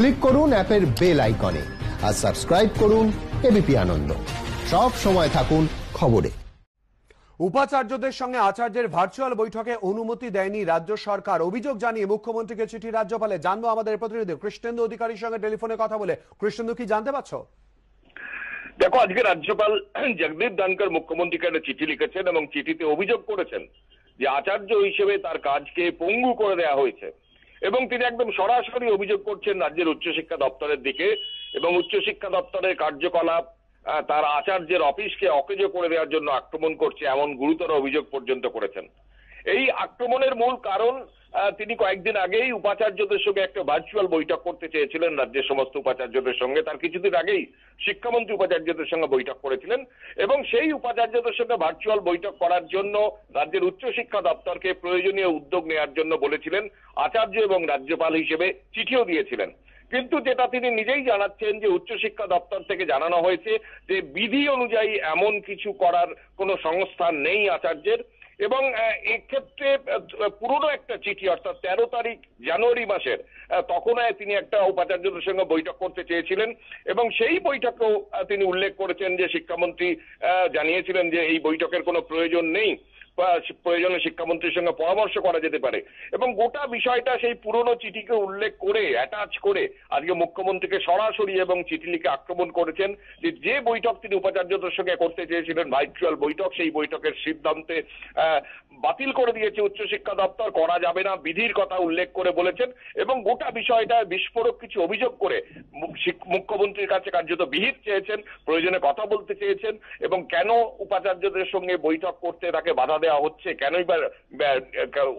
Click করুন অ্যাপের bell আইকনে আর সাবস্ক্রাইব করুন এবিপি আনন্দ। সব সময় থাকুন খবরে। উপাচার্যদের সঙ্গে আচার্যের ভার্চুয়াল বৈঠকে অনুমতি দেয়নি রাজ্য সরকার। অভিযোগ জানিয়ে মুখ্যমন্ত্রীকে চিঠি রাজ্যপালে। জানব আমাদের প্রতিনিধি কৃষ্ণেন্দু অধিকারীর সঙ্গে টেলিফোনে কথা বলে। কৃষ্ণেন্দু কি জানতে পারছ? দেখো আজকে রাজ্যপাল জগদীপ ধনকর মুখ্যমন্ত্রীকে একটা চিঠি লিখেছেন এবং চিঠিতে অভিযোগ করেছেন যে আচার্য হিসেবে তার কাজকে পঙ্গু করে দেওয়া হয়েছে। এবং তিনি একদম সরাসরি অভিযোগ করছেন রাজ্যের উচ্চশিক্ষা দপ্তরের দিকে এবং উচ্চশিক্ষা দপ্তরের কার্যকলাপ তার আচার্যের অফিসকে অকেজো করে দেওয়ার জন্য আক্রমণ করছে এমন গুরুতর অভিযোগ পর্যন্ত করেছেন। এই আক্রমণের মূল কারণ তিনি কয়েকদিন আগেই উপাচার্যদের সঙ্গে একটা ভার্চুয়াল বৈঠক করতে চেয়েছিলেন, রাজ্যের সমস্ত উপাচার্যদের সঙ্গে। তার কিছুদিন আগেই শিক্ষামন্ত্রী উপাচার্যদের সঙ্গে বৈঠক করেছিলেন এবং সেই উপাচার্যদের সঙ্গে ভার্চুয়াল বৈঠক করার জন্য রাজ্যের উচ্চশিক্ষা দপ্তরকে প্রয়োজনীয় উদ্যোগ নেওয়ার জন্য বলেছিলেন, আচার্য এবং রাজ্যপাল হিসেবে চিঠিও দিয়েছিলেন। কিন্তু যেটা তিনি নিজেই জানাচ্ছেন যে উচ্চশিক্ষা দপ্তর থেকে জানানো হয়েছে যে বিধি অনুযায়ী এমন কিছু করার কোনো সংস্থান নেই আচার্যের। এবং এক্ষেত্রে পুরনো একটা চিঠি, অর্থাৎ তেরো তারিখ জানুয়ারি মাসের তখন তিনি একটা উপাচার্যদের সঙ্গে বৈঠক করতে চেয়েছিলেন এবং সেই বৈঠকেও তিনি উল্লেখ করেছেন যে শিক্ষামন্ত্রী জানিয়েছিলেন যে এই বৈঠকের কোনো প্রয়োজন নেই। প্রয়োজনে শিক্ষামন্ত্রীর সঙ্গে পরামর্শ করা যেতে পারে। এবং গোটা বিষয়টা সেই পুরনো চিঠিকে উল্লেখ করে অ্যাটাচ করে আজকে মুখ্যমন্ত্রীকে সরাসরি এবং চিঠি লিখে আক্রমণ করেছেন যে যে বৈঠক তিনি উপাচার্যদের সঙ্গে করতে চেয়েছিলেন ভার্চুয়াল বৈঠক, সেই বৈঠকের সিদ্ধান্তে বাতিল করে দিয়েছে উচ্চশিক্ষা দপ্তর, করা যাবে না, বিধির কথা উল্লেখ করে বলেছেন এবং গোটা বিষয়টা বিস্ফোরক কিছু অভিযোগ করে মুখ্যমন্ত্রীর কাছে কার্যত বিহিত চেয়েছেন, প্রয়োজনে কথা বলতে চেয়েছেন এবং কেন উপাচার্যদের সঙ্গে বৈঠক করতে তাকে বাধা দেওয়া হচ্ছে, কেনই বা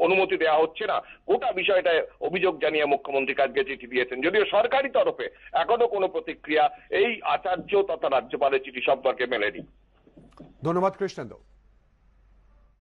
অনুমতি দেওয়া হচ্ছে না, গোটা বিষয়টা অভিযোগ জানিয়ে মুখ্যমন্ত্রী আজকে চিঠি দিয়েছেন। যদিও সরকারি তরফে এখনও কোনো প্রতিক্রিয়া এই আচার্য তথা রাজ্যপালের চিঠি সম্পর্কে মেলেনি। ধন্যবাদ কৃষ্ণেন্দু।